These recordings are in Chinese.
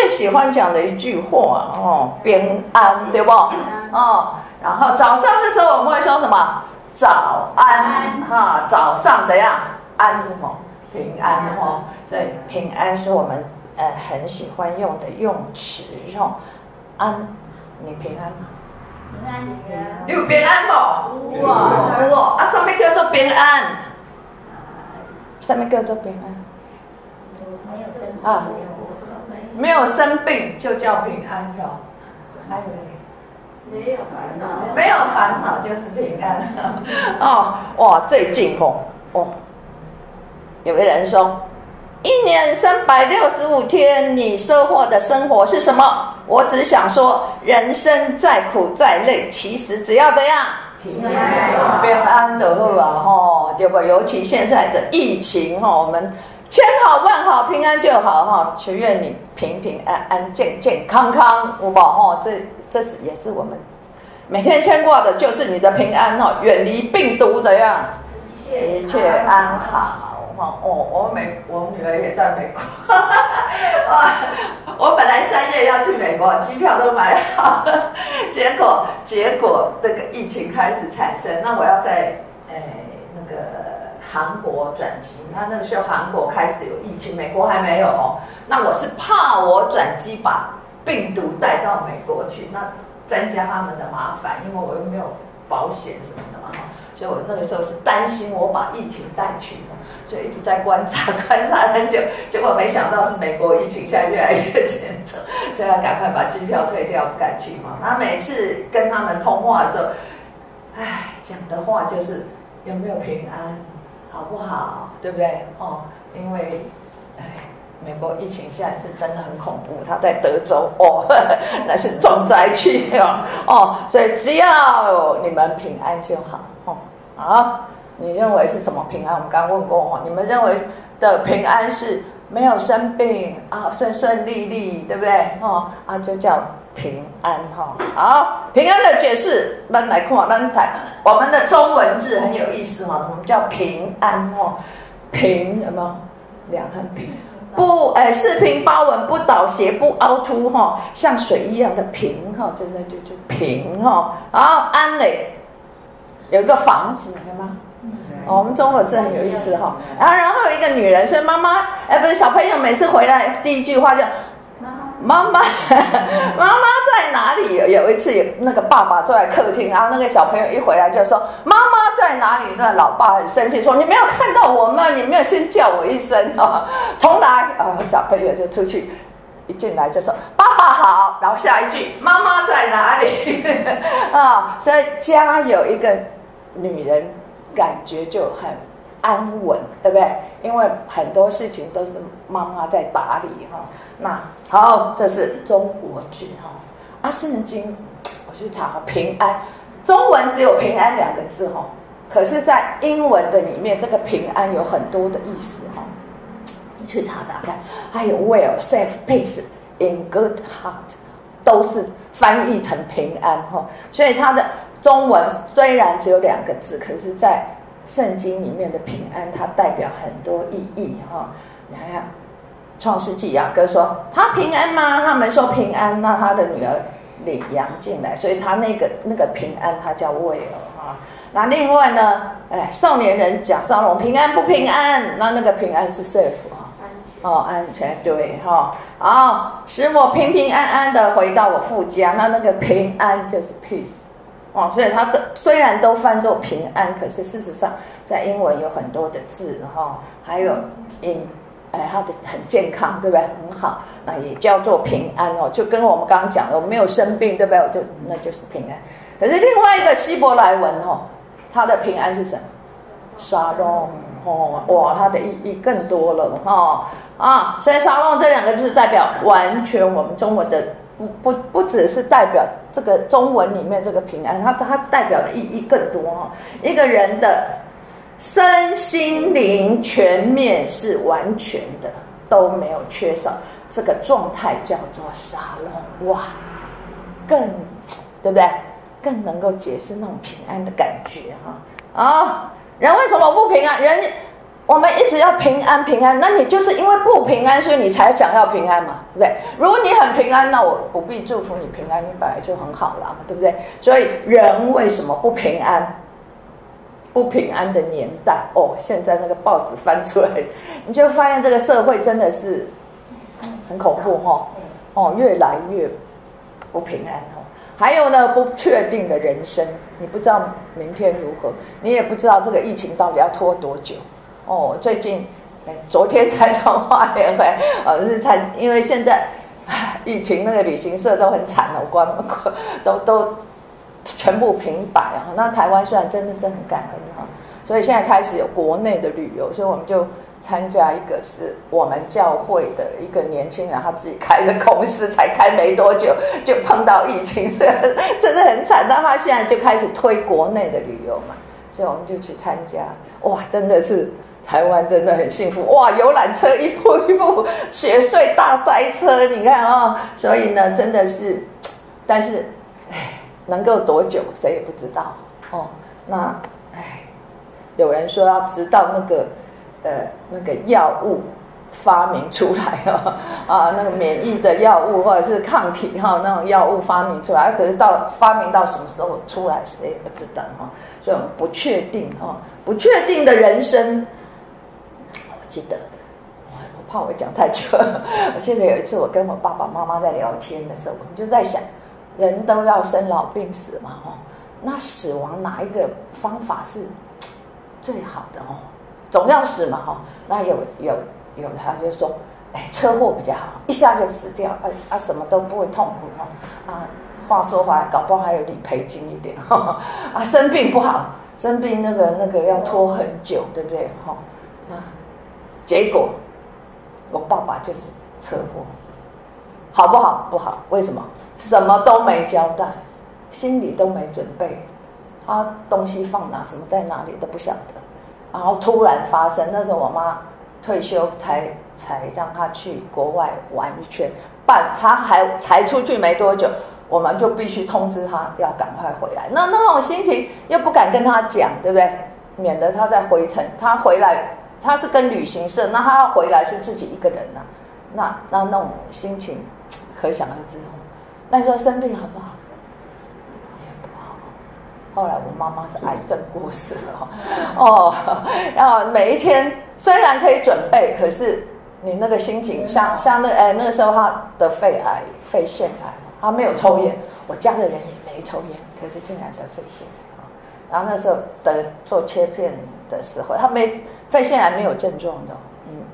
最喜欢讲的一句话哦，平安，对不？哦，然后早上的时候我们会说什么？早安，哈，早上怎样？安是什么？平安哦，所以平安是我们呃很喜欢用的用词哦。安，你平安吗？平安，你有平安不？哇，哇，啊，什么叫做平安？什么叫做平安？没有生啊，没有生病就叫平安哟。还有呢？没有烦恼，没有烦恼就是平安。哦，哇，最近哦，哦，有个人说，一年三百六十五天，你收获的生活是什么？我只想说，人生再苦再累，其实只要这样平安，平安的好啊，吼，对不？尤其现在的疫情哈，我们千好万好，平安就好哈。祈愿你平平安安、健健康康，好不好？这这是也是我们每天牵挂的，就是你的平安哈，远离病毒怎样？一切安好。哦，我美，我女儿也在美国。哇，我本来三月要去美国，机票都买好了，结果结果这个疫情开始产生，那我要在诶那个韩国转机，那那个时候韩国开始有疫情，美国还没有哦。那我是怕我转机把病毒带到美国去，那增加他们的麻烦，因为我又没有保险什么的嘛，所以我那个时候是担心我把疫情带去。所以一直在观察，观察很久，结果没想到是美国疫情现在越来越严重，所以要赶快把机票退掉，不敢去嘛。他每次跟他们通话的时候，唉，讲的话就是有没有平安，好不好，对不对？哦，因为唉，美国疫情现在是真的很恐怖，他在德州哦，那是重灾区哦，哦，所以只要你们平安就好哦，啊。你认为是什么平安？我们刚问过哦，你们认为的平安是没有生病啊，顺顺利利，对不对？哦，啊，就叫平安哈。好，平安的解释，咱来看，咱台我们的中文字很有意思哈，我们叫平安哦，平什么？两横平，不，哎，四平八稳，不倒斜，不凹凸哈，像水一样的平哈，真的就就平哈。好，安嘞，有一个房子，有吗？哦，我们中国字很有意思哈，啊，然后有一个女人所以：“妈妈，哎，不是小朋友，每次回来第一句话就妈妈，妈妈在哪里？”有一次，那个爸爸坐在客厅，然后那个小朋友一回来就说：“妈妈在哪里？”那老爸很生气说：“你没有看到我吗？你没有先叫我一声啊！” 重来啊，小朋友就出去，一进来就说：“爸爸好。”然后下一句：“妈妈在哪里？” 啊，所以家有一个女人。感觉就很安稳，对不对？因为很多事情都是妈妈在打理哈。那好，这是中国字哈。啊，圣经我去查平安，中文只有平安两个字哈。可是，在英文的里面，这个平安有很多的意思哈。你去查查看，还有 well, safe, peace, in good heart，都是翻译成平安哈。所以它的。中文虽然只有两个字，可是，在圣经里面的平安，它代表很多意义哈。你看看创世纪雅各说他平安吗？他们说平安，那他的女儿领羊进来，所以他那个那个平安，他叫威尔哈。那另外呢，哎，少年人讲沙龙平安不平安？那那个平安是 safe 哈，哦，安全对哈。好，使我平平安安的回到我父家，那那个平安就是 peace。哦，所以他的虽然都翻作平安，可是事实上在英文有很多的字哈，还有 in，哎，它的很健康，对不对？很好，那也叫做平安哦，就跟我们刚刚讲的，我没有生病，对不对？我就那就是平安。可是另外一个希伯来文哦，它的平安是什么？沙龙哦，哇，它的意义更多了哈啊，所以沙龙这两个字代表完全我们中文的。不不不只是代表这个中文里面这个平安，它它代表的意义更多哈。一个人的身心灵全面是完全的，都没有缺少，这个状态叫做沙龙哇，更对不对？更能够解释那种平安的感觉哈啊！人为什么不平安？人我们一直要平安平安，那你就是因为不平安，所以你才想要平安嘛，对不对？如果你很平安，那我不必祝福你平安，你本来就很好了，对不对？所以人为什么不平安？不平安的年代哦，现在那个报纸翻出来，你就发现这个社会真的是很恐怖哈，哦，越来越不平安哦。还有呢，不确定的人生，你不知道明天如何，你也不知道这个疫情到底要拖多久。哦，最近，哎，昨天才从花莲回，呃，是才，因为现在疫情，那个旅行社都很惨了，关关都都全部平白啊。那台湾虽然真的是很感恩哈，所以现在开始有国内的旅游，所以我们就参加一个是我们教会的一个年轻人，他自己开的公司，才开没多久就碰到疫情，虽然真的很惨，但他现在就开始推国内的旅游嘛，所以我们就去参加，哇，真的是。台湾真的很幸福哇！游览车一步一步，雪隧大塞车，你看啊，所以呢，真的是，但是，唉，能够多久谁也不知道哦。那，哎，有人说要直到那个，呃，那个药物发明出来啊，啊，那个免疫的药物或者是抗体哈，那种药物发明出来，可是到发明到什么时候出来，谁也不知道哈。所以我们不确定哈，不确定的人生。我记得，我我怕我讲太久。我记得有一次我跟我爸爸妈妈在聊天的时候，我们就在想，人都要生老病死嘛，哦，那死亡哪一个方法是 最好的哦？总要死嘛，哈。那有有有他就说，哎，车祸比较好，一下就死掉，啊啊，什么都不会痛苦哈。啊，话说回来，搞不好还有理赔金一点，哈。啊，生病不好，生病那个那个要拖很久，对不对？哈，那。结果，我爸爸就是车祸，好不好？不好，为什么？什么都没交代，心里都没准备，他东西放哪，什么在哪里都不晓得，然后突然发生。那时候我妈退休，才才让他去国外玩一圈，办他还才出去没多久，我们就必须通知他要赶快回来。那那种心情又不敢跟他讲，对不对？免得他再回程，他回来。他是跟旅行社，那他要回来是自己一个人呐，那那那种心情可想而知哦。那说生病好不好？也不好。后来我妈妈是癌症过世了哦，然后每一天虽然可以准备，可是你那个心情像像那哎那个时候他得肺癌、肺腺癌，他没有抽烟，我家的人也没抽烟，可是竟然得肺腺癌。然后那时候得做切片的时候，他没。肺腺癌没有症状的，嗯，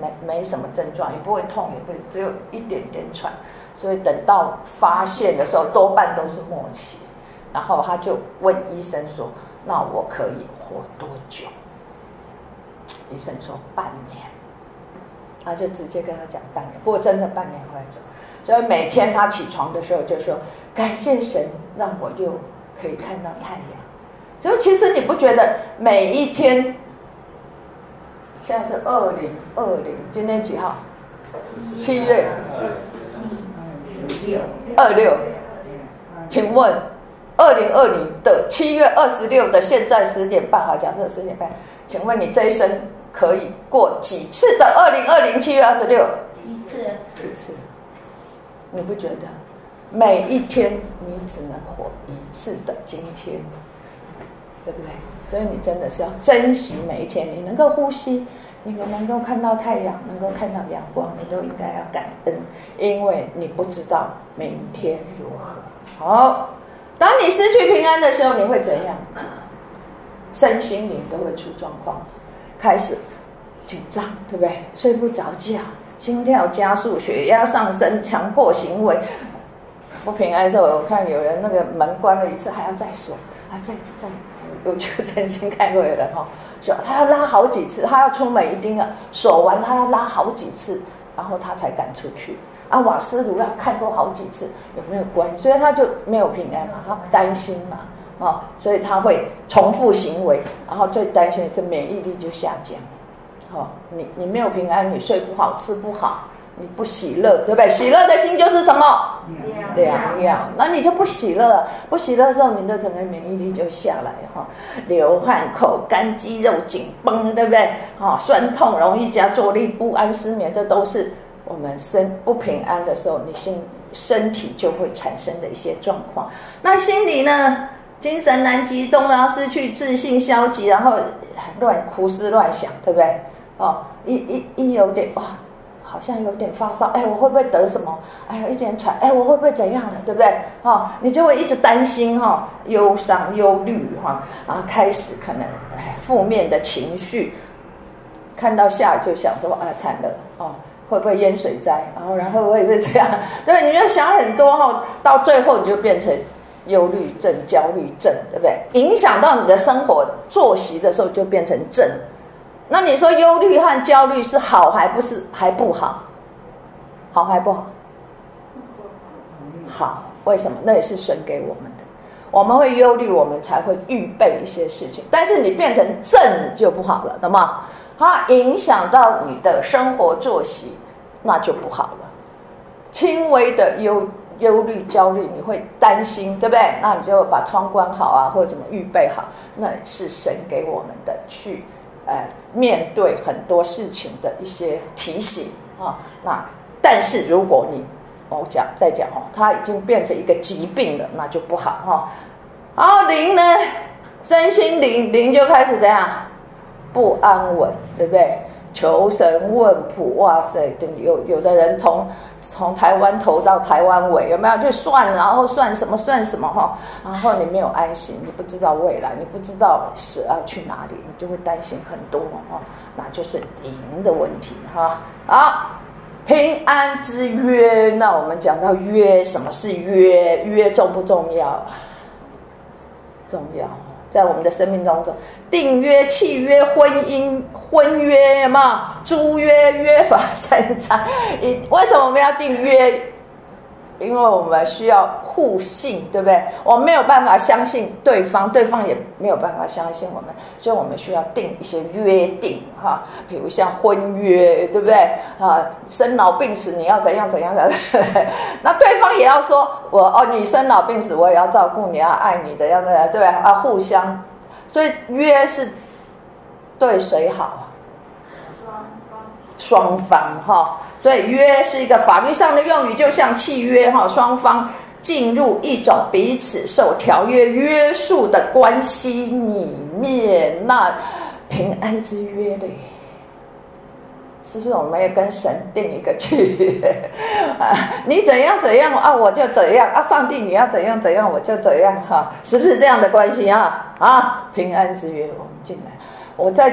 没没什么症状，也不会痛，也不会，只有一点点喘，所以等到发现的时候，多半都是末期。然后他就问医生说：“那我可以活多久？”医生说：“半年。”他就直接跟他讲半年，不过真的半年后来走。所以每天他起床的时候就说：“感谢神，让我又可以看到太阳。”所以其实你不觉得每一天？现在是二零二零，今天几号？七月二六。请问，二零二零的七月二十六的现在十点半，好，假设十点半，请问你这一生可以过几次的二零二零七月二十六？一次，一次。你不觉得每一天你只能活一次的今天，对不对？所以你真的是要珍惜每一天，你能够呼吸。你们能够看到太阳，能够看到阳光，你都应该要感恩，因为你不知道明天如何。好，当你失去平安的时候，你会怎样？身心灵都会出状况，开始紧张，对不对？睡不着觉，心跳加速，血压上升，强迫行为。不平安的时候，我看有人那个门关了一次，还要再锁，啊，再再，我就曾经看过有人哈。就他要拉好几次，他要出门一定要锁完，他要拉好几次，然后他才敢出去。啊，瓦斯炉要看过好几次有没有关，所以他就没有平安嘛，他担心嘛，啊，所以他会重复行为，然后最担心的是免疫力就下降。好，你你没有平安，你睡不好，吃不好，你不喜乐，对不对？喜乐的心就是什么？良药，那你就不喜乐，不喜乐的时候，你的整个免疫力就下来哈，流汗、口干、肌肉紧绷，对不对？哈，酸痛、容易加坐立不安、失眠，这都是我们身不平安的时候，你心身体就会产生的一些状况。那心理呢？精神难集中，然后失去自信、消极，然后乱胡思乱想，对不对？哦，一一一有点哇。好像有点发烧，哎，我会不会得什么？哎呀，一点喘，哎，我会不会怎样了？对不对？哈，你就会一直担心哈，忧伤、忧虑哈，然后开始可能哎负面的情绪，看到下就想说啊，惨了哦，会不会淹水灾？然后，然后会不会这样？对，你就想很多哈，到最后你就变成忧虑症、焦虑症，对不对？影响到你的生活作息的时候，就变成症。那你说忧虑和焦虑是好还不是还不好？好还不好？好，为什么？那也是神给我们的。我们会忧虑，我们才会预备一些事情。但是你变成正就不好了，懂吗？它影响到你的生活作息，那就不好了。轻微的忧忧虑、焦虑，你会担心，对不对？那你就把窗关好啊，或者怎么预备好，那是神给我们的去。呃，面对很多事情的一些提醒啊，那但是如果你我讲再讲哈，它已经变成一个疾病了，那就不好哈。然后灵呢，身心灵灵就开始怎样不安稳，对不对？求神问卜，哇塞，有有的人从。从台湾头到台湾尾，有没有就算，然后算什么算什么哈？然后你没有安心，你不知道未来，你不知道死要去哪里，你就会担心很多哈。那就是灵的问题哈。好，平安之约，那我们讲到约，什么是约？约重不重要？重要。在我们的生命当中，订约、契约、婚姻、婚约嘛，租约、约法三章。你为什么我们要订约？因为我们需要互信，对不对？我没有办法相信对方，对方也没有办法相信我们，所以我们需要定一些约定，哈，比如像婚约，对不对？啊，生老病死你要怎样怎样的，那对方也要说，我哦，你生老病死我也要照顾你，要爱你怎样的，对啊，互相，所以约是对谁好？双方哈，所以约是一个法律上的用语，就像契约哈，双方进入一种彼此受条约约束的关系里面，那平安之约嘞，是不是我们要跟神定一个契约啊？你怎样怎样啊，我就怎样啊，上帝你要怎样怎样，我就怎样哈，是不是这样的关系啊？啊，平安之约，我们进来，我在。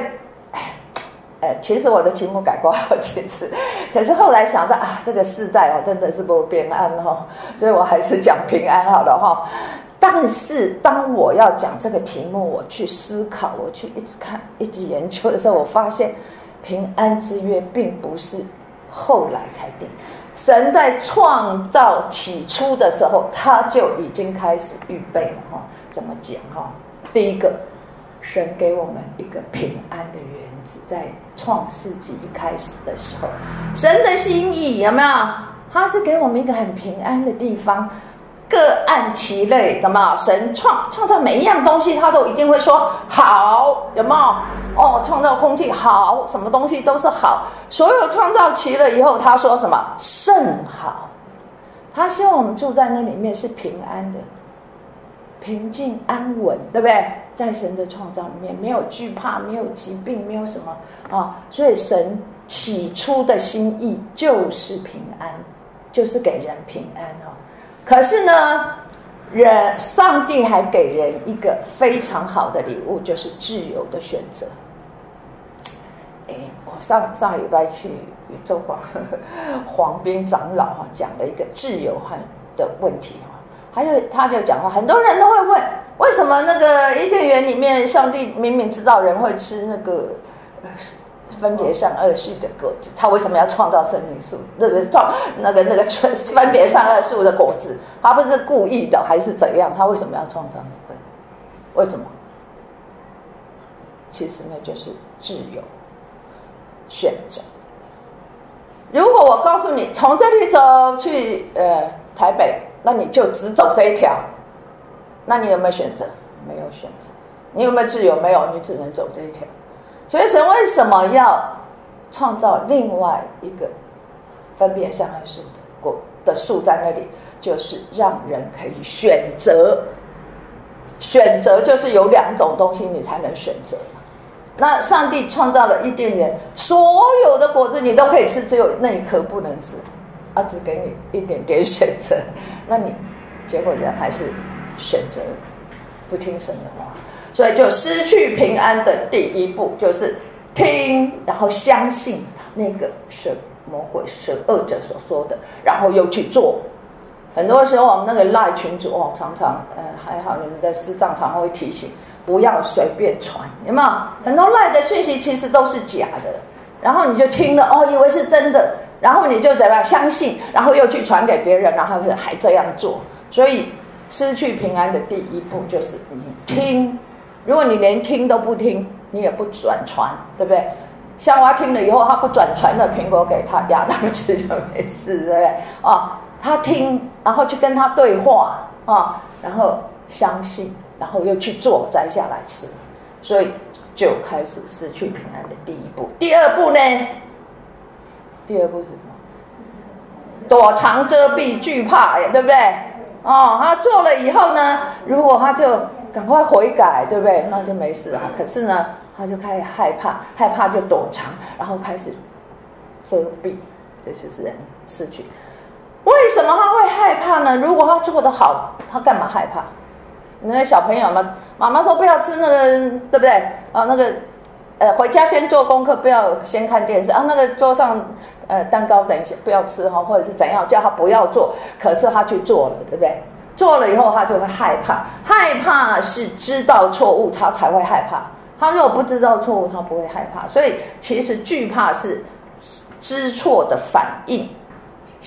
呃，其实我的题目改过好几次，可是后来想到啊，这个世代哦，真的是不平安哦，所以我还是讲平安好了哈。但是当我要讲这个题目，我去思考，我去一直看、一直研究的时候，我发现平安之约并不是后来才定，神在创造起初的时候，他就已经开始预备了哈。怎么讲哈？第一个，神给我们一个平安的约。在创世纪一开始的时候，神的心意有没有？他是给我们一个很平安的地方，各按其类，怎么？神创创造每一样东西，他都一定会说好，有没有？哦，创造空气好，什么东西都是好，所有创造齐了以后，他说什么甚好？他希望我们住在那里面是平安的。平静安稳，对不对？在神的创造里面，没有惧怕，没有疾病，没有什么啊。所以神起初的心意就是平安，就是给人平安哦。可是呢，人上帝还给人一个非常好的礼物，就是自由的选择。哎，我上上礼拜去宇宙馆黄斌长老哈讲了一个自由和的问题还有，他就讲话，很多人都会问，为什么那个伊甸园里面，上帝明明知道人会吃那个呃分别善恶树的果子，他为什么要创造生命树？那个创那个那个分别善恶树的果子，他不是故意的，还是怎样？他为什么要创造那个？为什么？其实那就是自由选择。如果我告诉你，从这里走去呃台北。那你就只走这一条。那你有没有选择？没有选择。你有没有自由？没有，你只能走这一条。所以神为什么要创造另外一个分别相爱树的果的树在那里？就是让人可以选择。选择就是有两种东西，你才能选择。那上帝创造了伊甸园，所有的果子你都可以吃，只有那一颗不能吃，啊，只给你一点点选择。那你结果人还是选择不听神的话，所以就失去平安的第一步就是听，然后相信那个神魔鬼、是恶者所说的，然后又去做。很多时候我们那个赖群主哦，常常呃还好，你们的师长常会提醒。不要随便传，有没有？很多赖的讯息其实都是假的，然后你就听了哦，以为是真的，然后你就怎么样相信，然后又去传给别人，然后还这样做，所以失去平安的第一步就是你听。如果你连听都不听，你也不转传，对不对？夏娃听了以后，他不转传了苹果给他，亚当吃就没事，对不对？啊，他听，然后去跟他对话啊，然后相信。然后又去做摘下来吃，所以就开始失去平安的第一步。第二步呢？第二步是什么？躲藏、遮蔽、惧怕，对不对？哦，他做了以后呢，如果他就赶快悔改，对不对？那就没事了。可是呢，他就开始害怕，害怕就躲藏，然后开始遮蔽，这就是人失去。为什么他会害怕呢？如果他做得好，他干嘛害怕？那些小朋友们，妈妈说不要吃那个，对不对？啊，那个，呃，回家先做功课，不要先看电视啊。那个桌上，呃，蛋糕等一下不要吃哈，或者是怎样，叫他不要做。可是他去做了，对不对？做了以后，他就会害怕，害怕是知道错误，他才会害怕。他如果不知道错误，他不会害怕。所以其实惧怕是知错的反应。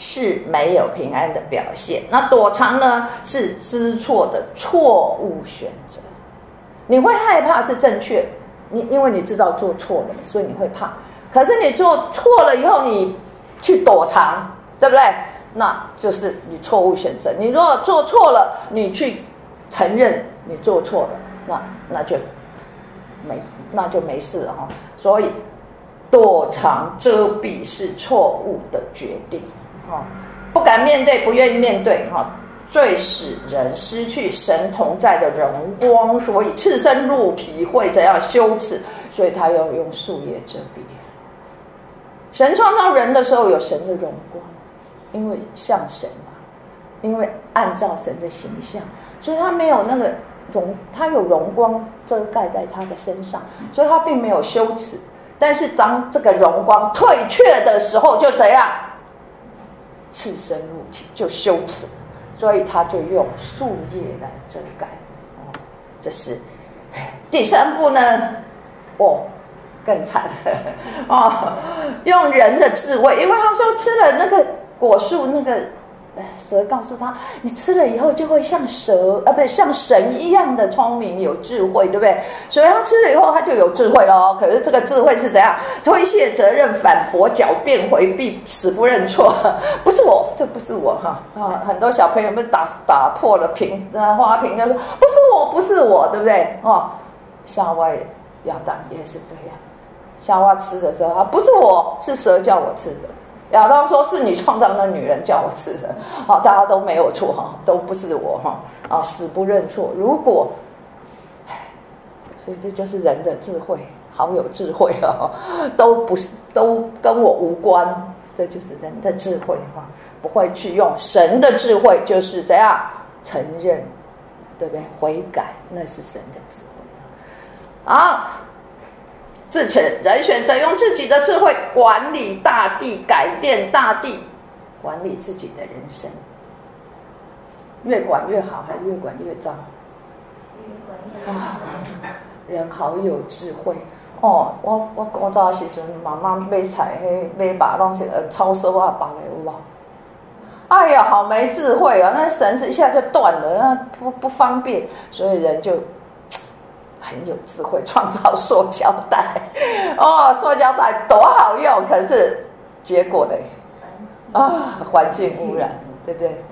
是没有平安的表现。那躲藏呢？是知错的错误选择。你会害怕是正确，你因为你知道做错了，所以你会怕。可是你做错了以后，你去躲藏，对不对？那就是你错误选择。你如果做错了，你去承认你做错了，那那就没那就没事了哈。所以躲藏遮蔽是错误的决定。哦，不敢面对，不愿意面对，哈，最使人失去神同在的荣光，所以赤身露体会怎样羞耻，所以他要用树叶遮蔽。神创造人的时候有神的荣光，因为像神嘛，因为按照神的形象，所以他没有那个荣，他有荣光遮盖在他的身上，所以他并没有羞耻。但是当这个荣光退却的时候，就怎样？赤身入体就羞耻，所以他就用树叶来遮盖。哦，这是 第三步呢。哦，更惨 哦，用人的智慧，因为他说吃了那个果树那个。蛇告诉他：“你吃了以后就会像蛇啊，不对，像神一样的聪明有智慧，对不对？所以他吃了以后他就有智慧了。可是这个智慧是怎样？推卸责任、反驳、狡辩、回避、死不认错，不是我，这不是我哈啊！很多小朋友们打打破了瓶呃花瓶，就说不是我，不是我，对不对？哦，夏娃亚当也是这样，夏娃吃的时候，他不是我，是蛇叫我吃的。”亚当说：“是你创造那女人叫我吃的，好，大家都没有错哈，都不是我哈，啊，死不认错。如果，所以这就是人的智慧，好有智慧啊，都不是，都跟我无关，这就是人的智慧哈，不会去用神的智慧，就是这样承认，对不对？悔改，那是神的智慧啊。”自此，人选择用自己的智慧管理大地，改变大地，管理自己的人生。越管越好，还越管越糟？越管越糟。人好有智慧哦！我我古早时阵，妈妈买菜、嘿买把，拢是呃超收啊，绑的有无？哎呀，好没智慧啊！那绳子一下就断了，那不不方便，所以人就。很有智慧，创造塑胶袋哦，塑胶袋多好用，可是结果嘞啊，环境污染，对不对？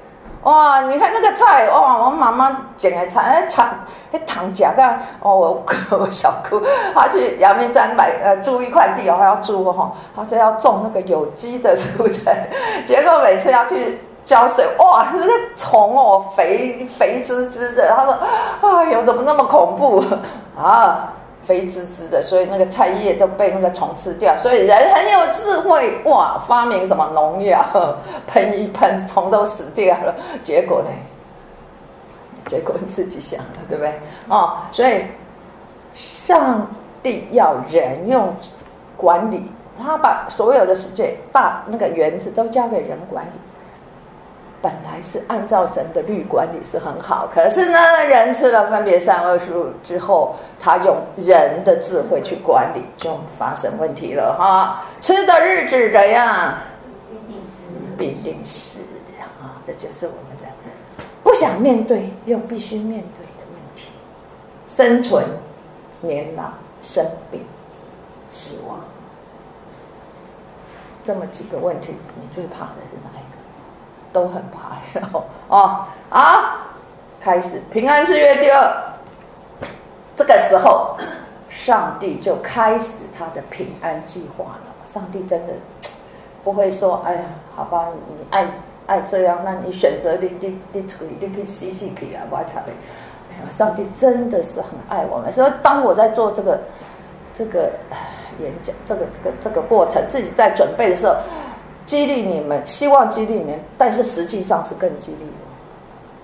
哇，你看那个菜哇，我妈妈捡来菜，哎，菜那糖夹个哦，我我 小姑她去阳明山买呃租一块地哦，她要租哈，她说要种那个有机的蔬菜，结果每次要去浇水，哇，那个虫哦，肥肥滋滋的，他说哎呦，怎么那么恐怖 啊？肥滋滋的，所以那个菜叶都被那个虫吃掉。所以人很有智慧哇，发明什么农药，喷一喷，虫都死掉了。结果呢？结果自己想了，对不对？哦，所以上帝要人用管理，他把所有的世界大那个园子都交给人管理。本来是按照神的律管理是很好，可是呢，人吃了分别善恶树之后，他用人的智慧去管理，就发生问题了哈。吃的日子怎样？必定是必定是啊，这就是我们的不想面对又必须面对的问题：生存、年老、生病、死亡，这么几个问题，你最怕的是哪？都很怕，然后哦啊，开始平安之约第二，这个时候，上帝就开始他的平安计划了。上帝真的不会说，哎呀，好吧，你爱爱这样，那你选择你你你可以你可以洗洗可以啊，我才会。哎呀，上帝真的是很爱我们。所以当我在做这个这个演讲，这个这个这个过程，自己在准备的时候。激励你们，希望激励你们，但是实际上是更激励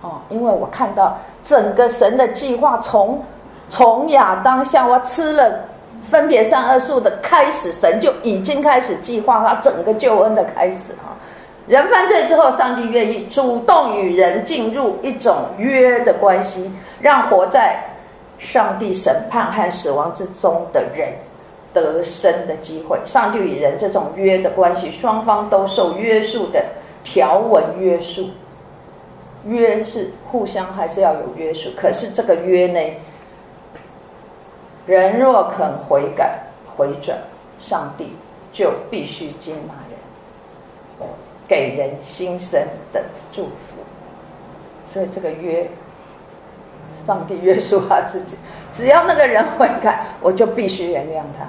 我，哦，因为我看到整个神的计划从从亚当夏娃吃了分别善恶树的开始，神就已经开始计划他整个救恩的开始啊。人犯罪之后，上帝愿意主动与人进入一种约的关系，让活在上帝审判和死亡之中的人。得生的机会，上帝与人这种约的关系，双方都受约束的条文约束。约是互相还是要有约束？可是这个约呢，人若肯悔改回转，上帝就必须接纳人，给人新生的祝福。所以这个约，上帝约束他自己，只要那个人悔改，我就必须原谅他。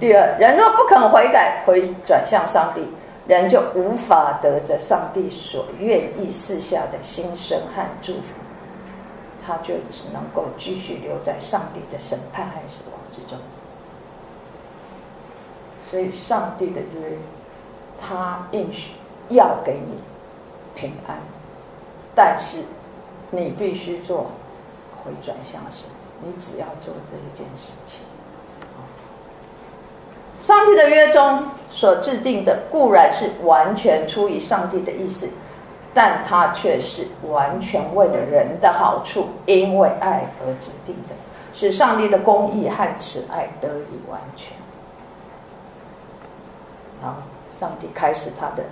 第二，人若不肯悔改，回转向上帝，人就无法得着上帝所愿意赐下的新生和祝福，他就只能够继续留在上帝的审判和死亡之中。所以，上帝的约，他应许要给你平安，但是你必须做回转向神，你只要做这一件事情。上帝的约中所制定的固然是完全出于上帝的意思，但它却是完全为了人的好处，因为爱而制定的，使上帝的公义和慈爱得以完全。好，上帝开始他的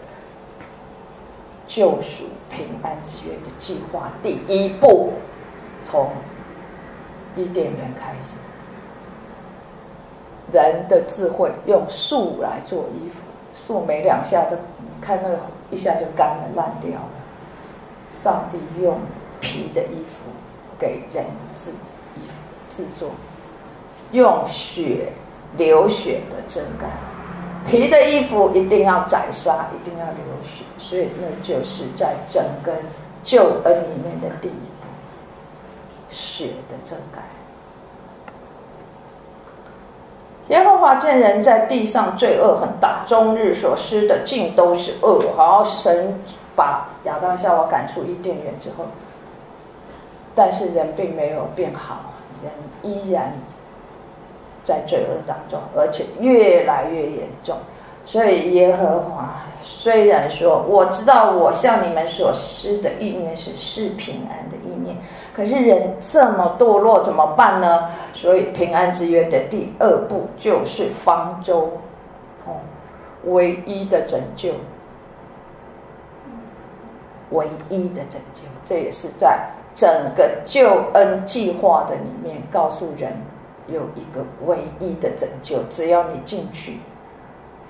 救赎平安之约的计划，第一步从伊甸园开始。人的智慧用树来做衣服，树没两下就看那个一下就干了烂掉了。上帝用皮的衣服给人制衣服制作，用血流血的整改，皮的衣服一定要宰杀，一定要流血，所以那就是在整个救恩里面的第一步，血的整改。耶和华见人在地上罪恶很大，终日所施的尽都是恶。好，神把亚当夏娃赶出伊甸园之后，但是人并没有变好，人依然在罪恶当中，而且越来越严重。所以耶和华虽然说我知道我向你们所施的意念是是平安的。可是人这么堕落怎么办呢？所以平安之约的第二步就是方舟，哦，唯一的拯救，唯一的拯救，这也是在整个救恩计划的里面告诉人有一个唯一的拯救，只要你进去，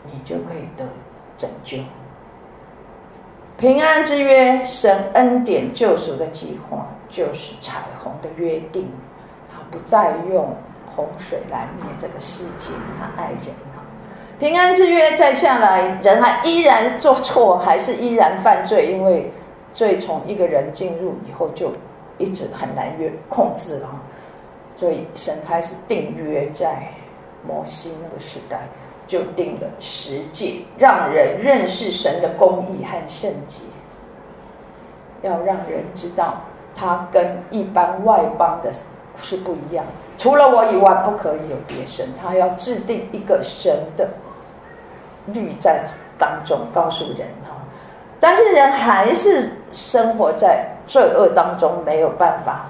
你就可以得拯救。平安之约，神恩典救赎的计划，就是彩虹的约定。他不再用洪水来灭这个世界，他爱人啊。平安之约再下来，人还依然做错，还是依然犯罪，因为罪从一个人进入以后，就一直很难约控制了。所以神开始定约，在摩西那个时代。就定了十诫，让人认识神的公义和圣洁，要让人知道他跟一般外邦的是不一样。除了我以外，不可以有别神。他要制定一个神的律在当中，告诉人哈。但是人还是生活在罪恶当中，没有办法。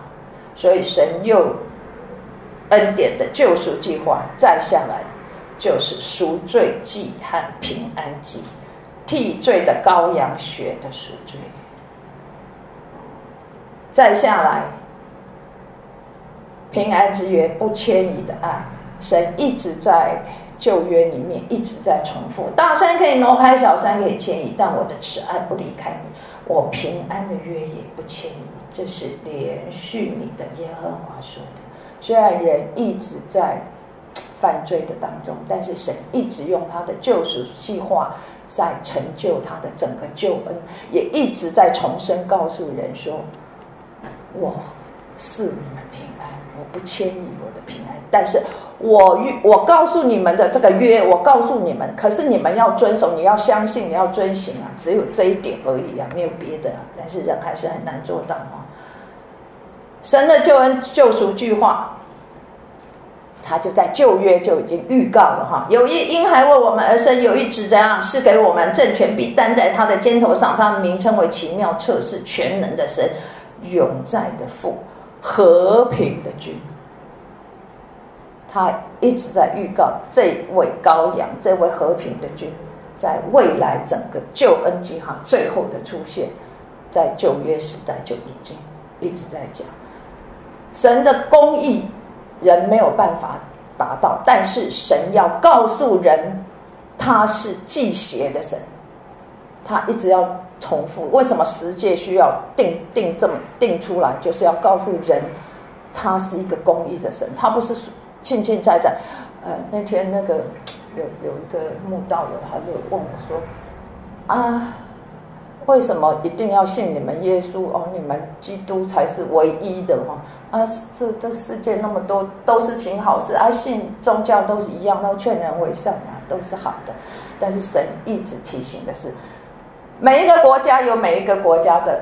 所以神又恩典的救赎计划再下来。就是赎罪祭和平安祭，替罪的羔羊血的赎罪。再下来，平安之约不迁移的爱，神一直在旧约里面一直在重复。大山可以挪开，小山可以迁移，但我的慈爱不离开你，我平安的约也不迁移。这是连续你的耶和华说的。虽然人一直在。犯罪的当中，但是神一直用他的救赎计划在成就他的整个救恩，也一直在重生，告诉人说：“我是你们平安，我不迁移我的平安。但是我约，我告诉你们的这个约，我告诉你们，可是你们要遵守，你要相信，你要遵行啊，只有这一点而已啊，没有别的。但是人还是很难做到啊。神的救恩救赎计划。”他就在旧约就已经预告了哈，有一婴孩为我们而生，有一子怎样是给我们政权，必担在他的肩头上。他的名称为奇妙、测试、全能的神，永在的父，和平的君。他一直在预告这位羔羊，这位和平的君，在未来整个救恩计划最后的出现，在旧约时代就已经一直在讲神的公义。人没有办法达到，但是神要告诉人，他是祭邪的神，他一直要重复。为什么十诫需要定定这么定出来？就是要告诉人，他是一个公义的神，他不是欠欠在在。呃，那天那个有有一个慕道友，他就问我说：“啊，为什么一定要信你们耶稣？哦，你们基督才是唯一的哈？”啊，这这世界那么多都是行好事，啊，信宗教都是一样，都劝人为善啊，都是好的。但是神一直提醒的是，每一个国家有每一个国家的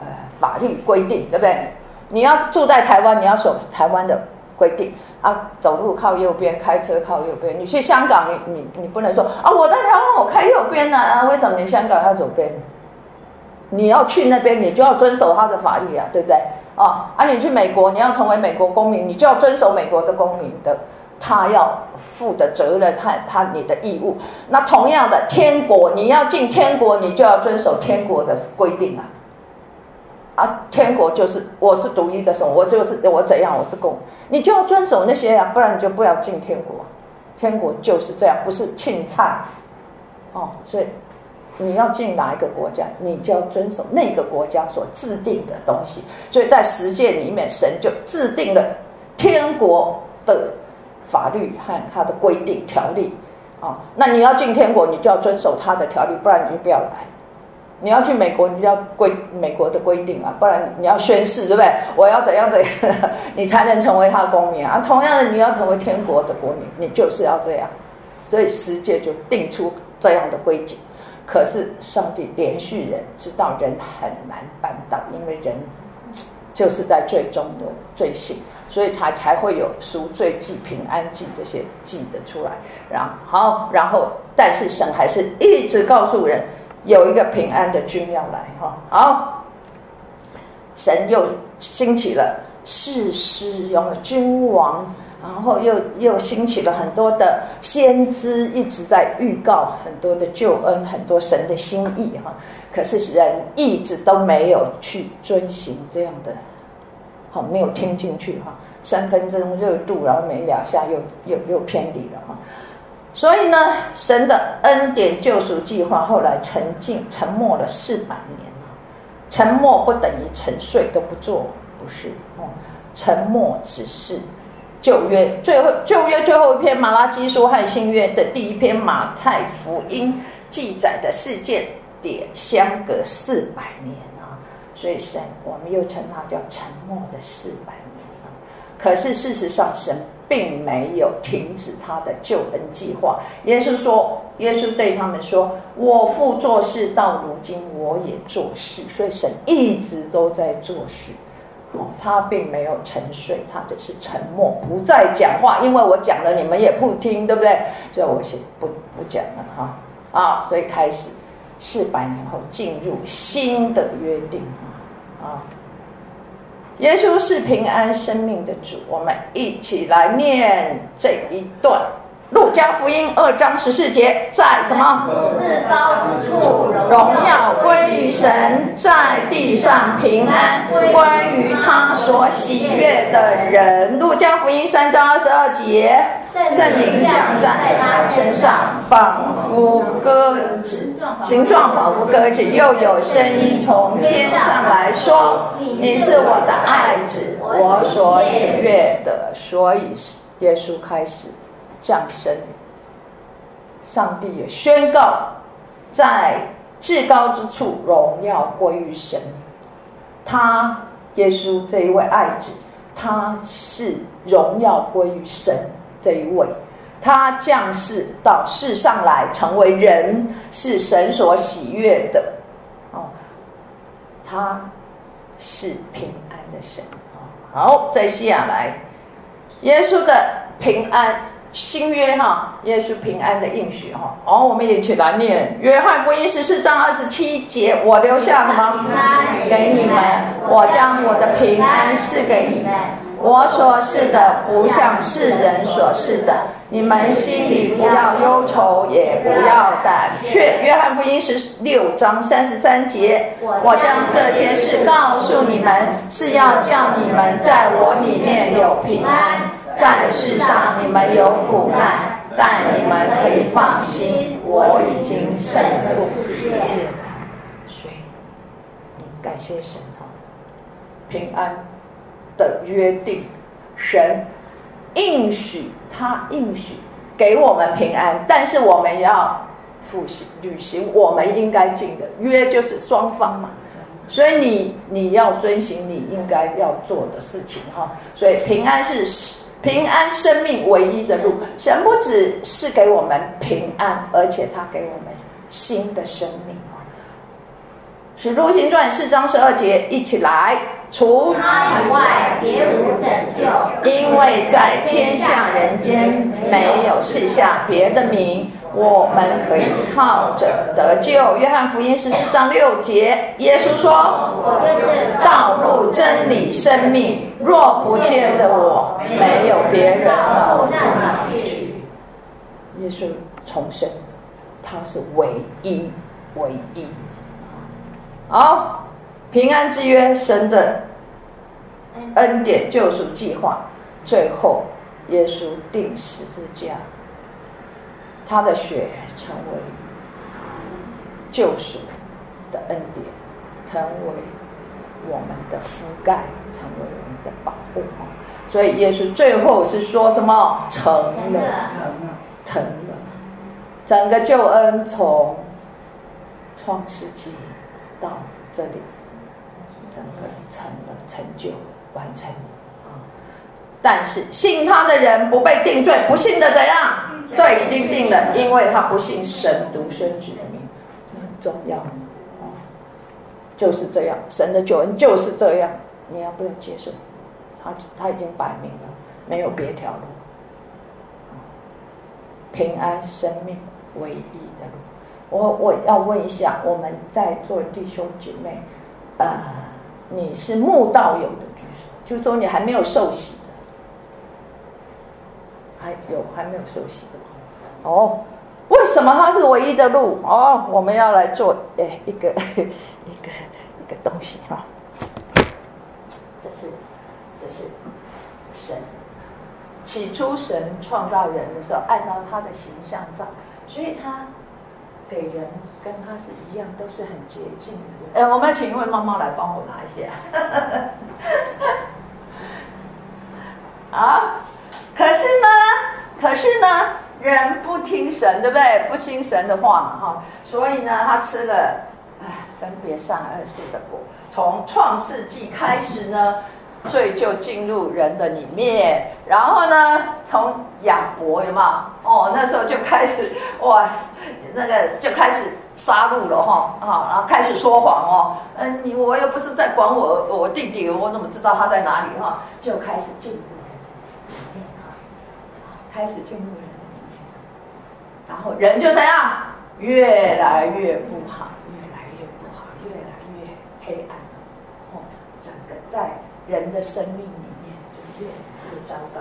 呃法律规定，对不对？你要住在台湾，你要守台湾的规定啊，走路靠右边，开车靠右边。你去香港，你你你不能说啊，我在台湾我开右边呢啊，为什么你香港要左边？你要去那边，你就要遵守他的法律啊，对不对？啊，啊！你去美国，你要成为美国公民，你就要遵守美国的公民的他要负的责任和他你的义务。那同样的，天国你要进天国，你就要遵守天国的规定啊！啊，天国就是我是独一的神，我就是我怎样，我是公，你就要遵守那些啊，不然你就不要进天国。天国就是这样，不是庆菜哦，所以。你要进哪一个国家，你就要遵守那个国家所制定的东西。所以在实践里面，神就制定了天国的法律和他的规定条例啊。那你要进天国，你就要遵守他的条例，不然你就不要来。你要去美国，你就要规美国的规定啊，不然你要宣誓，对不对？我要怎样怎样，你才能成为他公民啊？同样的，你要成为天国的国民，你就是要这样。所以世界就定出这样的规矩。可是上帝连续人知道人很难办到，因为人就是在最终的罪性，所以才才会有赎罪祭、平安祭这些祭的出来。然后好，然后但是神还是一直告诉人有一个平安的君要来哈。好，神又兴起了世师，有了君王。然后又又兴起了很多的先知，一直在预告很多的救恩，很多神的心意哈。可是人一直都没有去遵行这样的，好没有听进去哈。三分钟热度，然后没两下又又又偏离了哈。所以呢，神的恩典救赎计划后来沉静沉默了四百年沉默不等于沉睡都不做，不是哦。沉默只是旧约最后旧约最后一篇马拉基书和新约的第一篇马太福音记载的事件点相隔四百年，所以神我们又称它叫沉默的四百年。可是事实上神。并没有停止他的救恩计划。耶稣说：“耶稣对他们说，我父做事到如今，我也做事。所以神一直都在做事。哦，他并没有沉睡，他只是沉默，不再讲话。因为我讲了，你们也不听，对不对？所以我先不不讲了哈。啊，所以开始四百年后进入新的约定啊。”耶稣是平安生命的主，我们一起来念这一段《路加福音》二章十四节，在什么？至高之处，荣耀归于神，在地上平安归于他所喜悦的人。《路加福音》三章二十二节，圣灵降在他身上，仿佛鸽子，形状仿佛鸽子，又有声音从天上来说。你是我的爱子，我所喜悦的。所以，耶稣开始降生。上帝也宣告，在至高之处，荣耀归于神。他，耶稣这一位爱子，他是荣耀归于神这一位。他降世到世上来，成为人，是神所喜悦的。哦，他。是平安的神好，在下来，耶稣的平安新约哈，耶稣平安的应许哈。哦，我们一起来念约翰福音十四章二十七节：我留下什么给你们？我将我的平安赐给你们。我所示的不像世人所示的，你们心里不要忧愁，也不要胆怯。约翰福音十六章三十三节，我将这些事告诉你们，是要叫你们在我里面有平安。在世上你们有苦难，但你们可以放心，我已经胜过世界。所以，感谢神哈，平安。的约定，神应许他应许给我们平安，但是我们要复习履行我们应该尽的约，就是双方嘛。所以你你要遵循你应该要做的事情哈。所以平安是平安生命唯一的路。神不只是给我们平安，而且他给我们新的生命。使徒行传四章十二节，一起来。除他以外，别无拯救。因为在天下人间没有赐下别的名，我们可以靠着得救。约翰福音十四章六节，耶稣说：“道路、真理、生命。若不借着我，没有别人能去。”耶稣重生，他是唯一，唯一。好。平安之约，神的恩典救赎计划，最后耶稣定十字架，他的血成为救赎的恩典，成为我们的覆盖，成为我们的保护。所以耶稣最后是说什么？成了，成了，整个救恩从创世纪到这里。整个成了成就完成啊！但是信他的人不被定罪，不信的怎样？罪已经定了，因为他不信神独生子的名，这很重要！就是这样，神的救恩就是这样，你要不要接受？他他已经摆明了，没有别条路，平安生命唯一的路。我我要问一下，我们在座弟兄姐妹，呃。你是慕道友的举手，就是说你还没有受洗，还有还没有受洗的哦，为什么它是唯一的路？哦，我们要来做哎一个 一个一个东西哈，这是这是神起初神创造人的时候，按照他的形象造，所以他给人跟他是一样，都是很洁净的。哎，我们请一位妈妈来帮我拿一下。啊，可是呢，可是呢，人不听神，对不对？不听神的话嘛，哈，所以呢，他吃了，哎，分别善恶树的果。从创世纪开始呢。罪就进入人的里面，然后呢，从亚伯有没有？哦，那时候就开始哇，那个就开始杀戮了哈啊，然后开始说谎哦，嗯，你我又不是在管我我弟弟，我怎么知道他在哪里哈？就开始进入，开始进入人里面，然后人就怎样？越来越不好，越来越不好，越来越黑暗哦，整个在。人的生命里面就越来越糟糕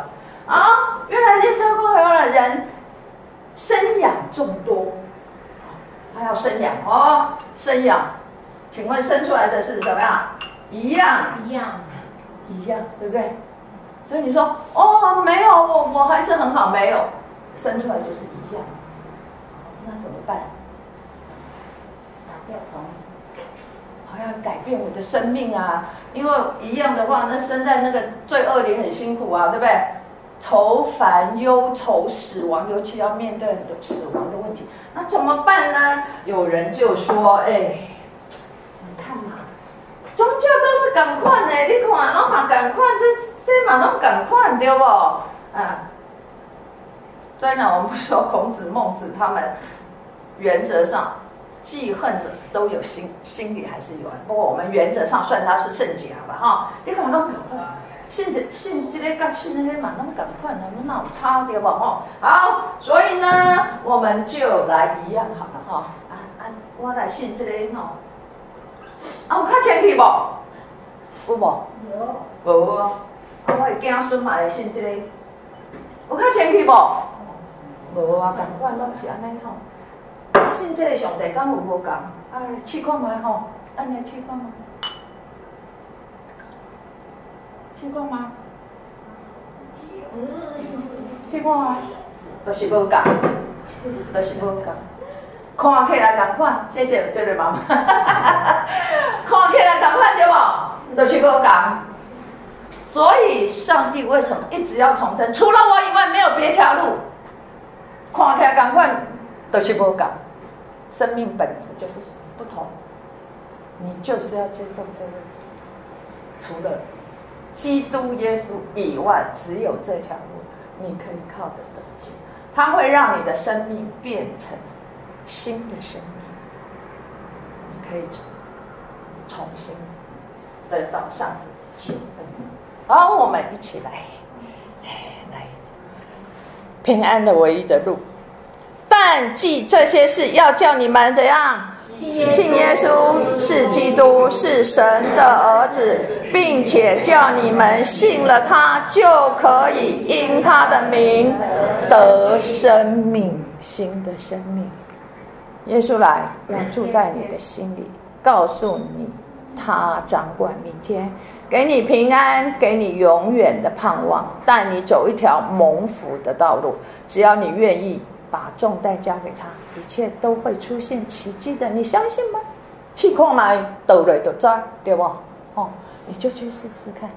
啊，越来越糟糕。了人生养众多，他要生养哦，生养。请问生出来的是什么样？一样，一样，一样，对不对？所以你说哦，没有，我我还是很好，没有，生出来就是一样。那怎么办？要从，我要改变我的生命啊！因为一样的话，那生在那个罪恶里很辛苦啊，对不对？愁烦忧愁死亡，尤其要面对很多死亡的问题，那怎么办呢？有人就说：“哎，你看嘛，宗教都是赶快的，你看，拢嘛赶快，这这嘛拢赶快，对不？啊，虽然我们不说孔子、孟子他们，原则上。”记恨者都有心，心里还是有。不过我们原则上算他是圣洁，好吧？哈，你看那赶快，信这信这个跟信那个嘛，那么赶快，那么那差对不？哈，好，所以呢，我们就来一样好了，哈。啊啊，我来信这个哈。啊，有较前去不？有无？有。无啊。啊，我惊孙嘛来信这个。有较清气无？无啊，共款拢是安尼吼。信这个上帝敢有无共？哎，试看卖吼，安尼试看卖，试看卖，试看啊，都是无共，都是无共。看起来共款，谢谢这位妈妈。看起来共款对无？都是无共。所以上帝为什么一直要重生？除了我以外，没有别条路。看起来共款，都是无共。生命本质就不是不同，你就是要接受这个，除了基督耶稣以外，只有这条路，你可以靠着得救，它会让你的生命变成新的生命，你可以重新得到上帝的救恩。好，我们一起来，来，平安的唯一的路。但记这些事，要叫你们怎样信耶稣是基督，是神的儿子，并且叫你们信了他，就可以因他的名得生命，新的生命。耶稣来要住在你的心里，告诉你他掌管明天，给你平安，给你永远的盼望，带你走一条蒙福的道路。只要你愿意。把重担交给他，一切都会出现奇迹的，你相信吗？气矿来抖了都在，对不？哦，你就去试试看，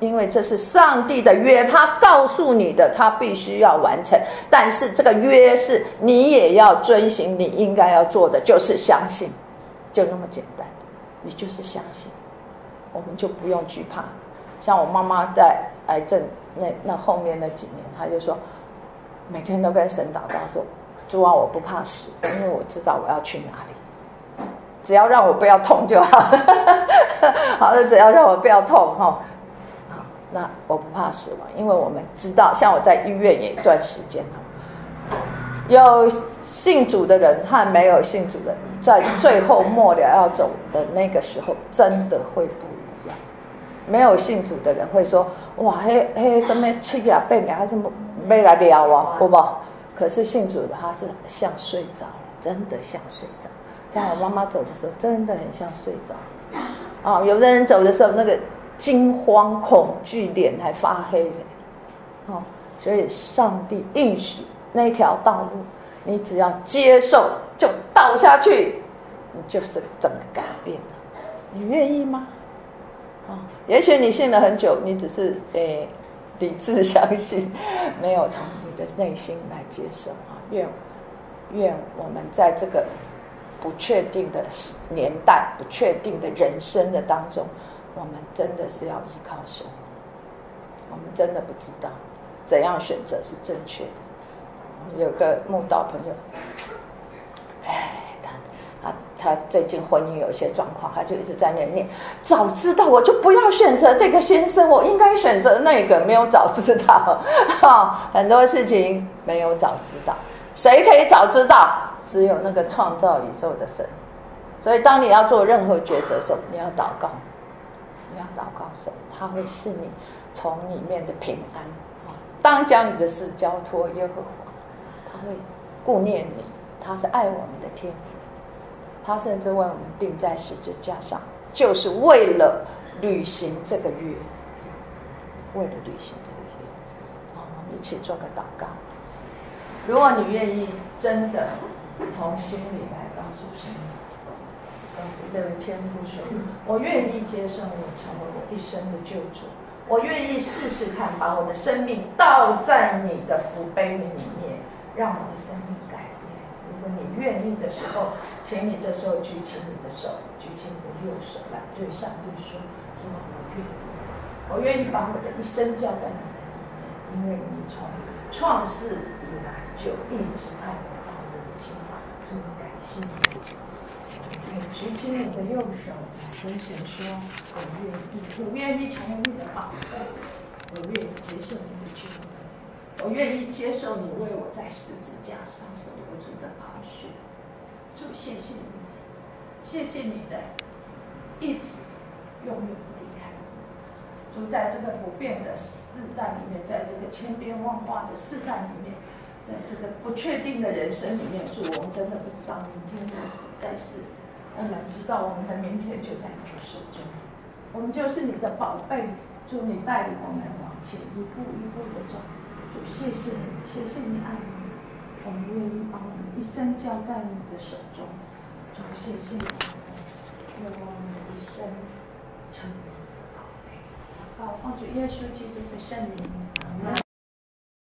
因为这是上帝的约，他告诉你的，他必须要完成。但是这个约是你也要遵循，你应该要做的就是相信，就那么简单。你就是相信，我们就不用惧怕。像我妈妈在癌症那那后面那几年，她就说。每天都跟神祷告说：“主啊，我不怕死，因为我知道我要去哪里。只要让我不要痛就好。好的，只要让我不要痛哈。好，那我不怕死亡，因为我们知道，像我在医院也一段时间了，有信主的人和没有信主的人，在最后末了要走的那个时候，真的会不。没有信主的人会说：哇，嘿嘿，什么七啊、八年还是什么？”没来聊啊，不不，可是信主的他是像睡着了，真的像睡着。像我妈妈走的时候，真的很像睡着。啊，有的人走的时候，那个惊慌恐惧，脸还发黑的。哦，所以上帝允许那条道路，你只要接受，就倒下去，你就是整个改变了。你愿意吗？也许你信了很久，你只是诶理智相信，没有从你的内心来接受啊。愿愿我们在这个不确定的年代、不确定的人生的当中，我们真的是要依靠神。我们真的不知道怎样选择是正确的。有个慕道朋友，哎，他最近婚姻有一些状况，他就一直在那念：早知道我就不要选择这个先生，我应该选择那个。没有早知道，哈，很多事情没有早知道。谁可以早知道？只有那个创造宇宙的神。所以，当你要做任何抉择的时候，你要祷告，你要祷告神，他会是你。从里面的平安，当将你的事交托耶和华，他会顾念你，他是爱我们的天父，他甚至为我们钉在十字架上，就是为了履行这个约，为了履行这个约。我们一起做个祷告。如果你愿意，真的从心里来告诉神，告诉这位天父说：“我愿意接受你成为我一生的救主。”我愿意试试看，把我的生命倒在你的福杯里面，让我的生命改变。你愿意的时候，请你这时候举起你的手，举起你的右手来对上帝说：“说我愿意，我愿意把我的一生交在你的里面，因为你从创世以来就一直爱我到如今，这么感谢你。举起你的右手。”跟神说：“我愿意，我愿意成为你的宝贝，我愿意接受你的救恩，我愿意接受你为我在十字架上所流出的。主，谢谢你，谢谢你在一直永远不离开我。主，在这个不变的世代里面，在这个千变万化的世代里面，在这个不确定的人生里面，主，我们真的不知道明天如何，但是。”我们知道，我们的明天就在你的手中。我们就是你的宝贝，祝你带领我们往前一步一步的走。主，谢谢你，谢谢你爱我们，我们愿意把我们一生交在你的手中。主，谢谢你，愿我们一生成为你的宝贝。祷告，奉主耶稣基督的圣名。